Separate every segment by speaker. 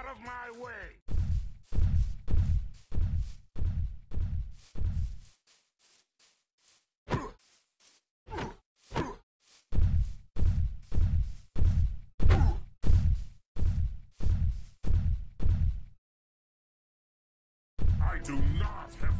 Speaker 1: out of my way! I do not have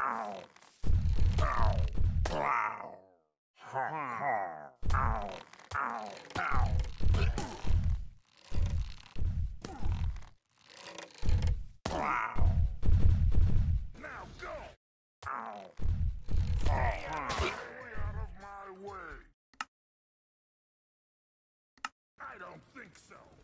Speaker 1: Ow. yourself.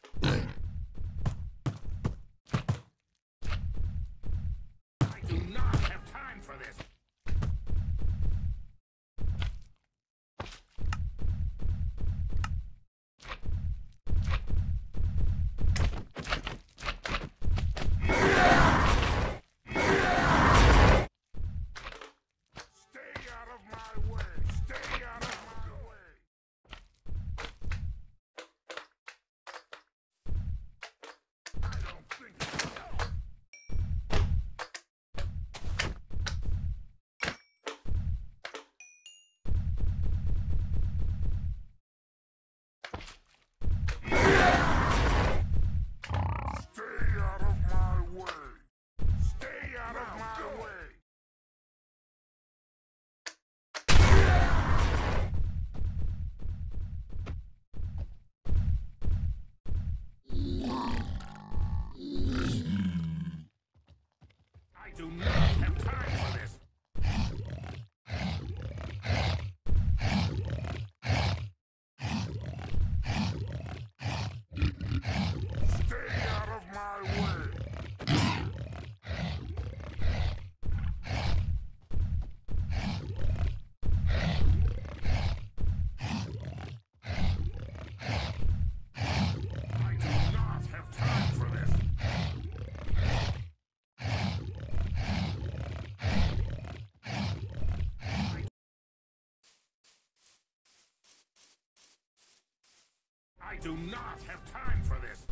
Speaker 2: I do not have time for this.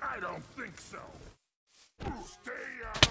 Speaker 2: I don't think so. Usteia!